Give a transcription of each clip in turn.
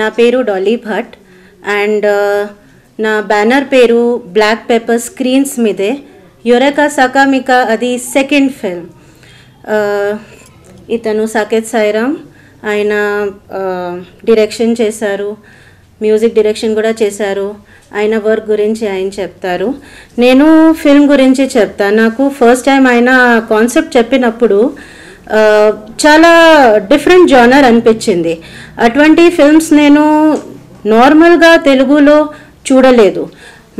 నా పేరు డాలీ భట్ అండ్ నా బ్యానర్ పేరు బ్లాక్ పేపర్ స్క్రీన్స్ మీదే యొరక సకామిక అది సెకండ్ ఫిల్మ్. ఇతను సాకేత్ సాయిరామ్ ఆయన డిరెక్షన్ చేశారు మ్యూజిక్ డిరెక్షన్ కూడా చేశారు ఆయన వర్క్ గురించి ఆయన చెప్తారు. నేను ఫిల్మ్ గురించి చెప్తాను నాకు ఫస్ట్ టైం ఆయన కాన్సెప్ట్ చెప్పినప్పుడు చాలా డిఫరెంట్ జానర్ అనిపించింది. అటువంటి ఫిల్మ్స్ నేను నార్మల్గా తెలుగులో చూడలేదు.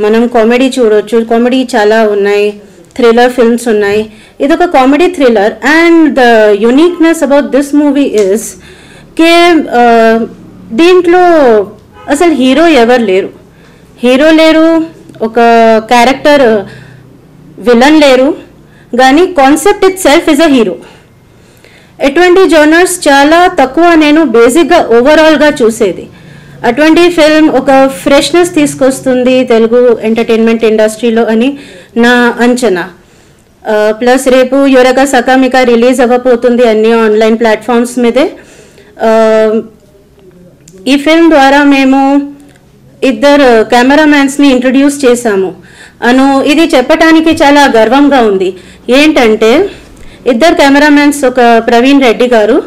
మనం కామెడీ చూడొచ్చు. కామెడీ చాలా ఉన్నాయి. థ్రిల్లర్ ఫిల్మ్స్ ఉన్నాయి. ఇది ఒక comedy thriller and the uniqueness about this movie is కే దీంట్లో అసలు హీరో ఎవరు లేరు. హీరో లేరు ఒక క్యారెక్టర్ విలన్ లేరు. కానీ concept itself is a hero ఎటువంటి జోనర్స్ చాలా తక్కువ నేను బేసిక్గా ఓవరాల్గా చూసేది. అటువంటి ఫిల్మ్ ఒక ఫ్రెష్నెస్ తీసుకొస్తుంది తెలుగు ఎంటర్టైన్మెంట్ ఇండస్ట్రీలో అని నా అంచనా. ప్లస్ రేపు యురక సకామిక రిలీజ్ అవ్వబోతుంది అన్ని ఆన్లైన్ ప్లాట్ఫామ్స్ మీదే. ఈ ఫిల్మ్ ద్వారా మేము ఇద్దరు కెమెరామ్యాన్స్ని ఇంట్రడ్యూస్ చేశాము. అను ఇది చెప్పటానికి చాలా గర్వంగా ఉంది. ఏంటంటే ఇద్దరు కెమెరామెన్స్ ఒక ప్రవీణ్ రెడ్డి గారు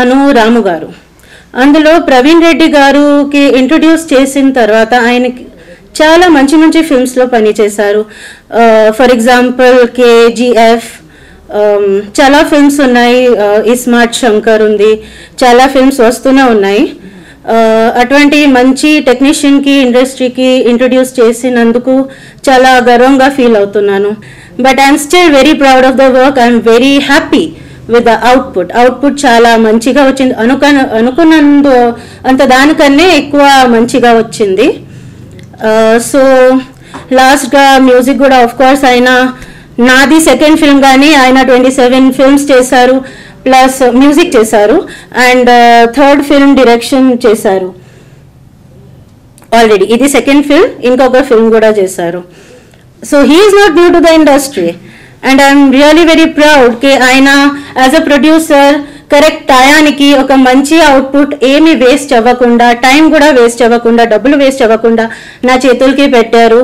అను రాము గారు. అందులో ప్రవీణ్ రెడ్డి గారుకి ఇంట్రొడ్యూస్ చేసిన తర్వాత ఆయనకి చాలా మంచి మంచి ఫిల్మ్స్లో పనిచేశారు. ఫర్ ఎగ్జాంపుల్ కేజీఎఫ్ చాలా ఫిల్మ్స్ ఉన్నాయి. ఇస్మార్ట్ శంకర్ ఉంది. చాలా ఫిల్మ్స్ వస్తూనే ఉన్నాయి. అటువంటి మంచి టెక్నీషియన్కి ఇండస్ట్రీకి ఇంట్రడ్యూస్ చేసినందుకు చాలా గర్వంగా ఫీల్ అవుతున్నాను. But I'm still very proud of the work I'm very happy with the output output చాలా మంచిగా వచ్చింది. అనుక అనుకున్నందు అంత దానికన్నే ఎక్కువ మంచిగా వచ్చింది. సో లాస్ట్గా మ్యూజిక్ కూడా ఆఫ్ కోర్స్ ఆయన నాది సెకండ్ ఫిల్మ్ కానీ ఆయన ట్వంటీ సెవెన్ ఫిల్మ్స్ చేశారు. ప్లస్ మ్యూజిక్ చేశారు. అండ్ థర్డ్ ఫిల్మ్ డైరెక్షన్ చేశారు. ఆల్రెడీ ఇది సెకండ్ ఫిల్మ్ ఇంకొక ఫిల్మ్ కూడా చేశారు. So he's not new to the industry and I'm really very ప్రౌడ్కి ఆయన యాజ్ అ ప్రొడ్యూసర్ కరెక్ట్ టయానికి ఒక మంచి అవుట్పుట్ ఏమి వేస్ట్ అవ్వకుండా టైం కూడా వేస్ట్ అవ్వకుండా డబ్బులు వేస్ట్ అవ్వకుండా నా చేతులకి పెట్టారు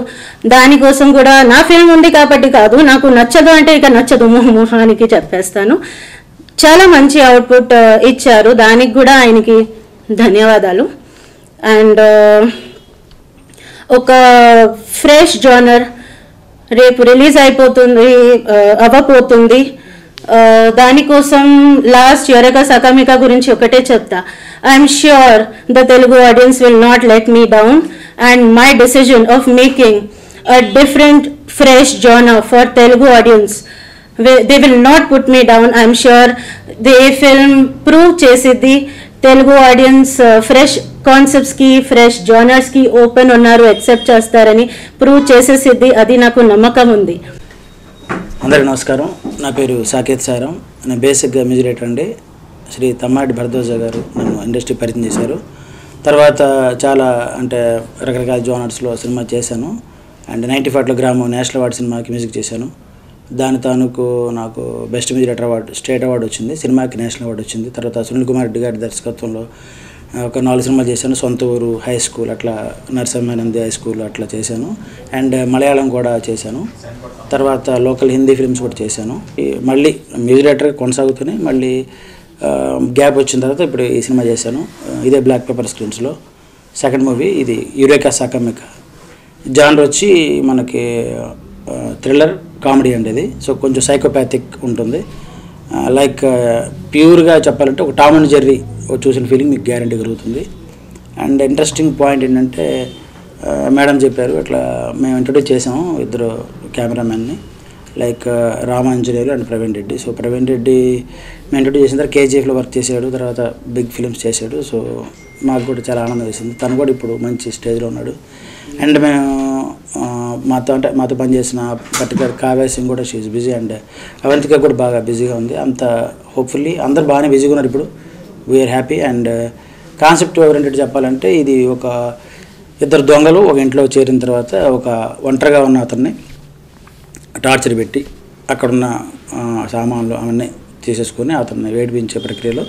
దానికోసం కూడా నా ఫిల్మ్ ఉంది కాబట్టి కాదు నాకు నచ్చదు అంటే ఇక నచ్చదు మొహానికి చెప్పేస్తాను చాలా మంచి అవుట్పుట్ ఇచ్చారు దానికి కూడా ఆయనకి ధన్యవాదాలు అండ్ ఒక ఫ్రెష్ జానర్ రేపు రిలీజ్ అయిపోతుంది ఆ, అవ్వబోతుంది. దానికోసం లాస్ట్ యొరక సకామిక గురించి ఒకటే చెప్తా. I'm sure the Telugu audience will not let me down and my decision of making a different fresh genre for Telugu audience they will not put me down I'm sure the film prove చేసిద్ది. Telugu audience fresh కాన్సెప్ట్స్కి fresh జోనర్స్కి open ఉన్నారు accept చేస్తారని prove చేసేసిద్ది అది నాకు నమ్మకం ఉంది. అందరికీ నమస్కారం. నా పేరు సాకేత్ సారం. నేను బేసిక్గా మ్యూజిక్ అండి. శ్రీ తమ్మాడి భరద్వాజ గారు నన్ను ఇండస్ట్రీ పరిచయం చేశారు. తర్వాత చాలా అంటే రకరకాల జోనర్స్లో సినిమా చేశాను. అండ్ నైంటీ ఫైవ్లో గ్రామం నేషనల్ అవార్డ్ సినిమాకి మ్యూజిక్ చేశాను. దాని తానుకు నాకు best music award state award వచ్చింది సినిమాకి నేషనల్ అవార్డు వచ్చింది. తర్వాత సునీల్ కుమార్ రెడ్డి గారి దర్శకత్వంలో ఒక నాలుగు సినిమాలు చేశాను. సొంత ఊరు హై స్కూల్ అట్లా నరసింహానంది హై స్కూల్ అట్లా చేశాను. అండ్ మలయాళం కూడా చేశాను. తర్వాత లోకల్ హిందీ ఫిల్మ్స్ కూడా చేశాను. మళ్ళీ మ్యూజిక్ డైరెక్టర్ కొనసాగుతూనే మళ్ళీ గ్యాప్ వచ్చిన తర్వాత ఇప్పుడు ఈ సినిమా చేశాను. ఇదే బ్లాక్ పేపర్ స్క్రీన్స్లో. సెకండ్ మూవీ ఇది యురేకా సాకమిక జానర్ వచ్చి మనకి థ్రిల్లర్ కామెడీ అండి ఇది. సో కొంచెం సైకోపాథిక్ ఉంటుంది. లైక్ ప్యూర్గా చెప్పాలంటే ఒక టామ్ అండ్ జెర్రీ చూసిన ఫీలింగ్ మీకు గ్యారంటీ కలుగుతుంది. అండ్ ఇంట్రెస్టింగ్ పాయింట్ ఏంటంటే మేడం చెప్పారు ఇట్లా మేము ఇంట్రొడ్యూస్ చేసాము ఇద్దరు కెమెరామెన్ని like Ramanjaneyulu and Praveen Reddy. So Praveen Reddy మేము ఇంట్రొడ్యూస్ చేసిన తర్వాత కేజీఎఫ్లో వర్క్ చేశాడు తర్వాత బిగ్ ఫిల్మ్స్ చేశాడు. సో మాకు కూడా చాలా ఆనందం వేసింది. తను కూడా ఇప్పుడు మంచి స్టేజ్లో ఉన్నాడు. అండ్ మేము మాతో అంటే మాతో పనిచేసిన పర్టికులర్ కావ్య సింగ్ కూడా షీఈ్ బిజీ అండ్ అవంతిక కూడా బాగా బిజీగా ఉంది. అంత హోప్ఫుల్లీ అందరు బాగానే బిజీగా ఉన్నారు ఇప్పుడు. We're happy and concept oriented చెప్పాలంటే ఇది ఒక ఇద్దరు దొంగలు ఒక ఇంట్లో చేరిన తర్వాత ఒక ఒంటరిగా ఉన్న అతన్ని టార్చర్ పెట్టి అక్కడున్న సామాన్లు అవన్నీ తీసేసుకొని అతన్ని వేడిపించే ప్రక్రియలో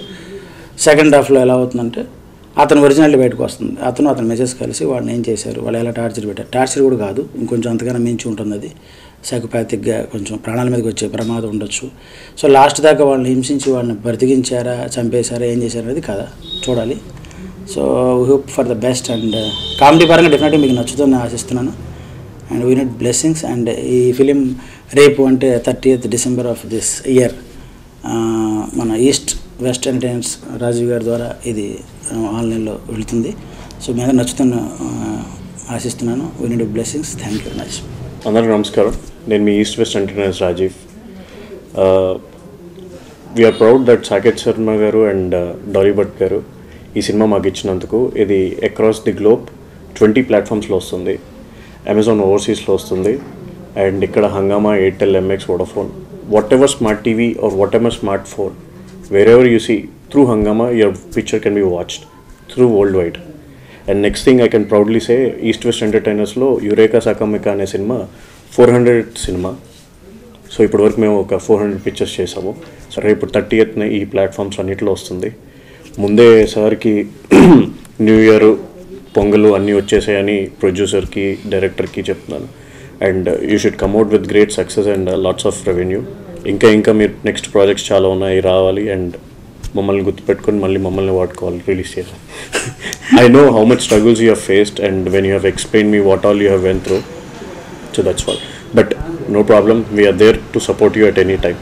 సెకండ్ హాఫ్లో ఎలా అవుతుందంటే అతను ఒరిజినల్ బయటకు వస్తుంది. అతను అతని మెసేజ్ కలిసి వాళ్ళని ఏం చేశారు? వాళ్ళు ఎలా టార్చర్ పెట్టారు? టార్చర్ కూడా కాదు. ఇంకొంచెం అంతగానో మించి ఉంటుంది అది సైకోపాథిక్గా కొంచెం ప్రాణాల మీదకి వచ్చే ప్రమాదం ఉండొచ్చు. సో లాస్ట్ దాకా వాళ్ళని హింసించి వాళ్ళని బ్రతికించారా? చంపేశారా? ఏం చేశారు అనేది కదా చూడాలి. So hope for the best and comedy పరంగా డెఫినెట్గా మీకు నచ్చుతుందని ఆశిస్తున్నాను. And we need blessings and ఈ ఫిలిం రేపు అంటే thirtieth December of this year మన ఈస్ట్ వెస్టర్న్ టైమ్స్ రాజీవ్ గారి ద్వారా ఇది ఆన్లైన్లో వెళుతుంది. సో మీ అందరూ నచ్చుతున్న ఆశిస్తున్నాను. We need blessings thank you much అందరికీ నమస్కారం. నేను మీ east west entertainers Rajeev we're proud that Saketh Sharma garu and Dolly Bhatt గారు ఈ సినిమా మాకు ఇచ్చినందుకు. ఇది అక్రాస్ ది గ్లోబ్ ట్వంటీ ప్లాట్ఫామ్స్లో వస్తుంది. అమెజాన్ ఓవర్సీస్లో వస్తుంది. అండ్ ఇక్కడ Hungama Airtel MX Vodafone whatever smart TV or whatever smart phone wherever you see through Hungama your picture can be watched through world wide and next thing I can proudly say east west ఎంటర్టైనర్స్లో Eureka సకమిక అనే cinema four hundred cinema so ఇప్పటివరకు మేము ఒక four hundred pictures చేసాము సరే ఇప్పుడు thirty Ethanai ఈ platforms అన్నిటిలో వస్తుంది. ముందే సార్కి న్యూ ఇయర్ పొంగలు అన్నీ వచ్చేసాయని ప్రొడ్యూసర్కి డైరెక్టర్కి చెప్తున్నాను. And you should come out with great success and lots of revenue ఇంకా ఇంకా మీరు నెక్స్ట్ ప్రాజెక్ట్స్ చాలా ఉన్నాయి రావాలి అండ్ మమ్మల్ని గుర్తుపెట్టుకొని మళ్ళీ మమ్మల్ని వాడుకోవాలి రిలీజ్ చేయాలి. I know how much struggles you have faced and when you have explain me what all you have went through so that's all but no problem we're there to support you at any time